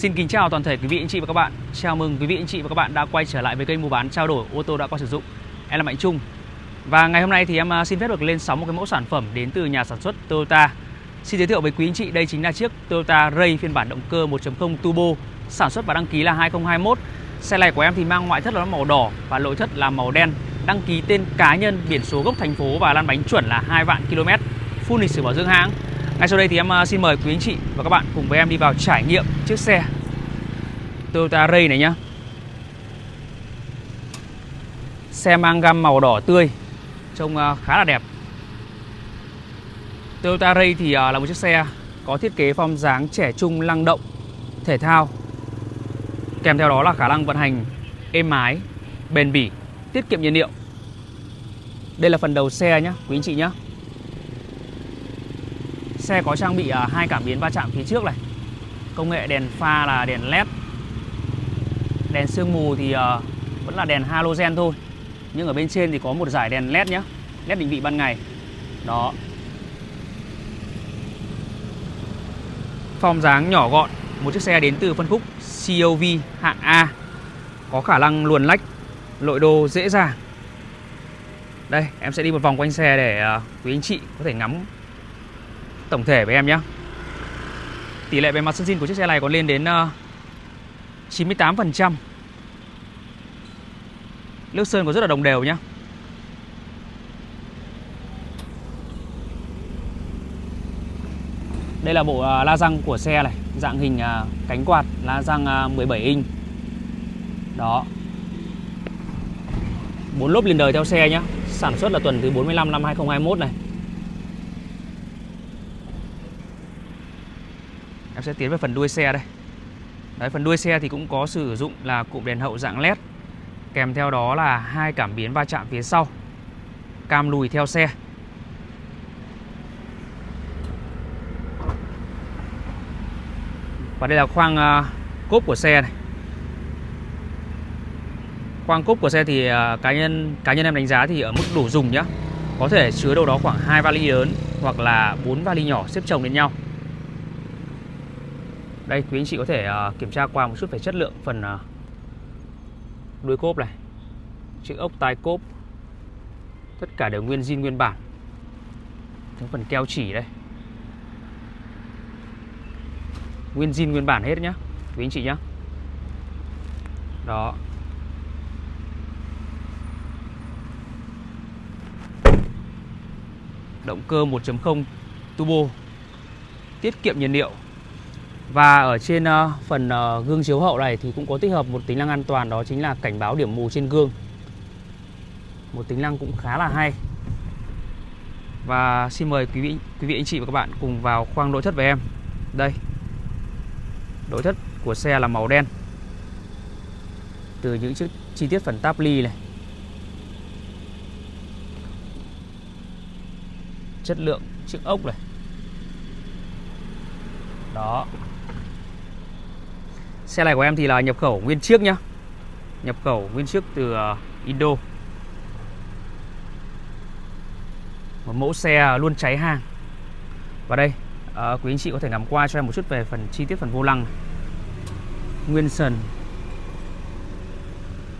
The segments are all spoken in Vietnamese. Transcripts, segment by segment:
Xin kính chào toàn thể quý vị anh chị và các bạn. Chào mừng quý vị anh chị và các bạn đã quay trở lại với kênh mua bán trao đổi ô tô đã qua sử dụng. Em là Mạnh Trung. Và ngày hôm nay thì em à, xin phép được lên sóng một cái mẫu sản phẩm đến từ nhà sản xuất Toyota. Xin giới thiệu với quý anh chị đây chính là chiếc Toyota Ray phiên bản động cơ 1.0 turbo, sản xuất và đăng ký là 2021. Xe này của em thì mang ngoại thất là màu đỏ và nội thất là màu đen. Đăng ký tên cá nhân, biển số gốc thành phố và lăn bánh chuẩn là 2 vạn km. Full lịch sử bảo dưỡng hãng. Ngay sau đây thì em à, xin mời quý anh chị và các bạn cùng với em đi vào trải nghiệm chiếc xe Toyota Ray này nhá. Xe mang gam màu đỏ tươi, trông à, khá là đẹp. Toyota Ray thì à, là một chiếc xe có thiết kế phong dáng trẻ trung năng động, thể thao. Kèm theo đó là khả năng vận hành êm ái, bền bỉ, tiết kiệm nhiên liệu. Đây là phần đầu xe nhá, quý anh chị nhá. Xe có trang bị à, hai cảm biến va chạm phía trước này. Công nghệ đèn pha là đèn LED. Đèn sương mù thì à, vẫn là đèn halogen thôi. Nhưng ở bên trên thì có một dải đèn LED nhé. LED định vị ban ngày. Đó. Form dáng nhỏ gọn, một chiếc xe đến từ phân khúc COV hạng A. Có khả năng luồn lách, lội đồ dễ dàng. Đây, em sẽ đi một vòng quanh xe để à, quý anh chị có thể ngắm tổng thể với em nhé. Tỷ lệ bề mặt sơn zin của chiếc xe này còn lên đến ờ, 98% Nước sơn có rất là đồng đều nhé. Đây là bộ ờ, la răng của xe này, Dạng hình ờ, cánh quạt la răng 17 inch. Đó. Bốn lốp liền đời theo xe nhé. Sản xuất là tuần thứ 45 năm 2021 này. Em sẽ tiến về phần đuôi xe đây. Đấy, phần đuôi xe thì cũng có sử dụng là cụm đèn hậu dạng led. Kèm theo đó là hai cảm biến va chạm phía sau. Cam lùi theo xe. Và đây là khoang uh, cốp của xe này. Khoang cốp của xe thì uh, cá nhân cá nhân em đánh giá thì ở mức đủ dùng nhá. Có thể chứa đâu đó khoảng hai vali lớn hoặc là bốn vali nhỏ xếp chồng lên nhau đây quý anh chị có thể uh, kiểm tra qua một chút về chất lượng phần uh, đuôi cốp này. Chữ ốc tai cốp. Tất cả đều nguyên zin nguyên bản. Những phần keo chỉ đây. Nguyên zin nguyên bản hết nhá quý anh chị nhá. Đó. Động cơ 1.0 turbo. Tiết kiệm nhiên liệu và ở trên uh, phần uh, gương chiếu hậu này thì cũng có tích hợp một tính năng an toàn đó chính là cảnh báo điểm mù trên gương. Một tính năng cũng khá là hay. Và xin mời quý vị quý vị anh chị và các bạn cùng vào khoang nội thất với em. Đây. Nội thất của xe là màu đen. Từ những chiếc chi tiết phần táp ly này. Chất lượng chiếc ốc này. Đó, Xe này của em thì là nhập khẩu nguyên chiếc nhá. Nhập khẩu nguyên chiếc từ ờ, Indo. Một mẫu xe luôn cháy hàng. Và đây uh, quý anh chị có thể ngắm qua cho em một chút về phần chi tiết phần vô lăng. Nguyên sần.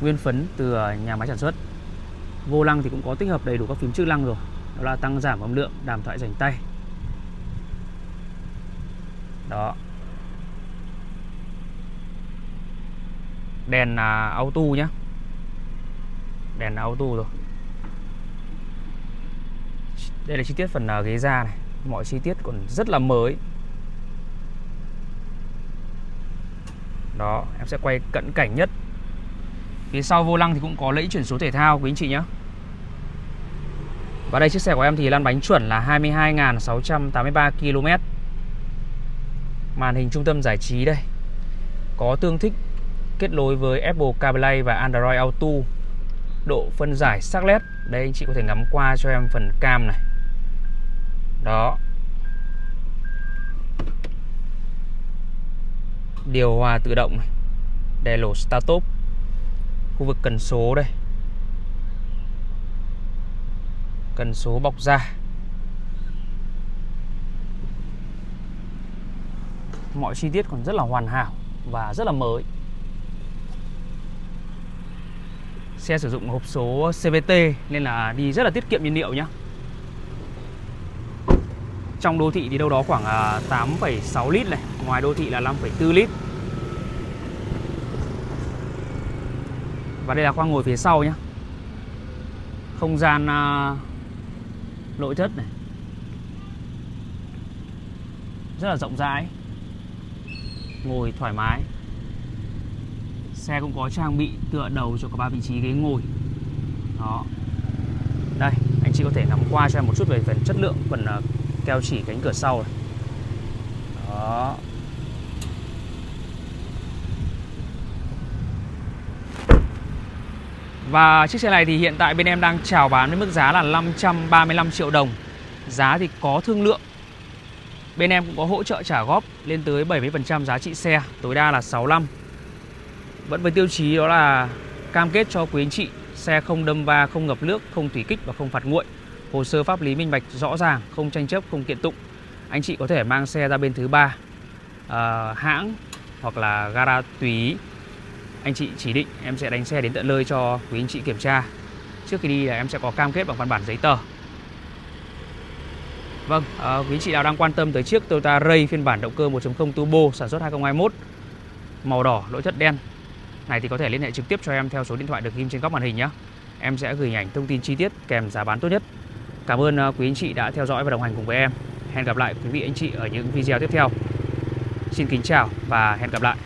Nguyên phấn từ ờ, nhà máy sản xuất. Vô lăng thì cũng có tích hợp đầy đủ các phím chức lăng rồi. Đó là tăng giảm âm lượng, đàm thoại dành tay. Đó. Đèn à, auto nhé đèn auto rồi. Đây là chi tiết phần à, ghế da này. Mọi chi tiết còn rất là mới. Đó, em sẽ quay cận cảnh nhất. Phía sau vô lăng thì cũng có lẫy chuyển số thể thao, quý anh chị nhé và đây chiếc xe của em thì lăn bánh chuẩn là 22.683 km Màn hình trung tâm giải trí đây. Có tương thích kết nối với Apple CarPlay và Android Auto. Độ phân giải sắc nét đây, anh chị có thể ngắm qua cho em phần cam này. Đó. Điều hòa tự động này. Đèn lổ start top khu vực cần số đây. Cần số bọc da. Mọi chi tiết còn rất là hoàn hảo và rất là mới. Xe sử dụng hộp số CVT nên là đi rất là tiết kiệm nhiên liệu nhá. Trong đô thị thì đâu đó khoảng à, 8,6 lít này Ngoài đô thị là 5,4 lít. Và đây là khoang ngồi phía sau nhá. Không gian à, nội thất này. Rất là rộng rãi. Ngồi thoải mái. Xe cũng có trang bị tựa đầu cho cả ba vị trí ghế ngồi. Đó. Đây, anh chị có thể nắm qua cho em một chút về phần chất lượng Phần uh, keo chỉ cánh cửa sau này. Đó. Và chiếc xe này thì hiện tại bên em đang chào bán với mức giá là 535 triệu đồng. Giá thì có thương lượng. Bên em cũng có hỗ trợ trả góp lên tới 70% giá trị xe Tối đa là 65 vẫn với tiêu chí đó là cam kết cho quý anh chị Xe không đâm va, không ngập nước, không thủy kích và không phạt nguội. Hồ sơ pháp lý minh bạch rõ ràng, không tranh chấp, không kiện tụng. Anh chị có thể mang xe ra bên thứ ba uh, Hãng hoặc là gara tùy ý. Anh chị chỉ định em sẽ đánh xe đến tận nơi cho quý anh chị kiểm tra. Trước khi đi là em sẽ có cam kết bằng văn bản giấy tờ. Vâng, à, quý anh chị nào đang quan tâm tới chiếc Toyota Ray phiên bản động cơ 1.0 turbo sản xuất 2021 màu đỏ lỗ chất đen này thì có thể liên hệ trực tiếp cho em theo số điện thoại được ghim trên góc màn hình nhé. Em sẽ gửi ảnh thông tin chi tiết kèm giá bán tốt nhất. Cảm ơn ờ, quý anh chị đã theo dõi và đồng hành cùng với em. Hẹn gặp lại quý vị anh chị ở những video tiếp theo. Xin kính chào và hẹn gặp lại.